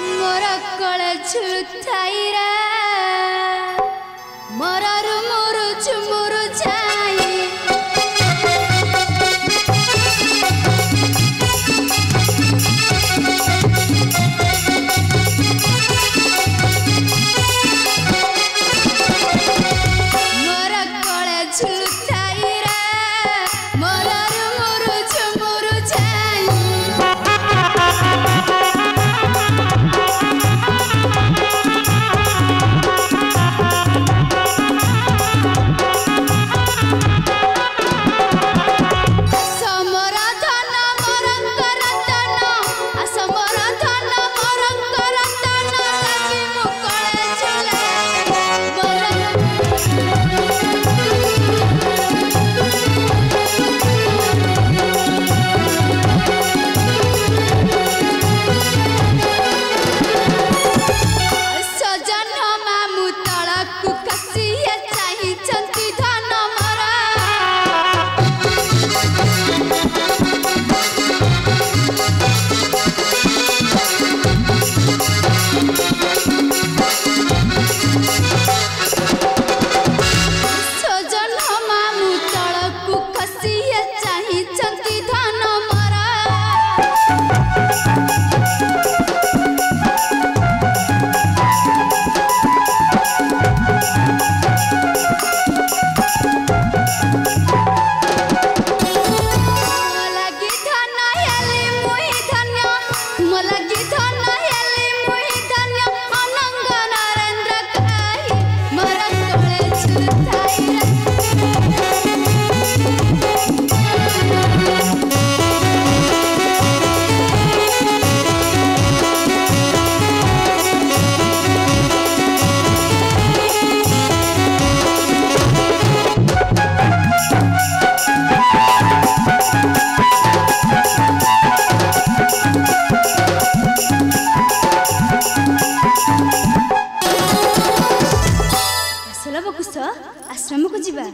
ମୋର କଳେ ଝୁଲୁଥାଇରା বিধানায় ଆଶ୍ରମକୁ ଯିବା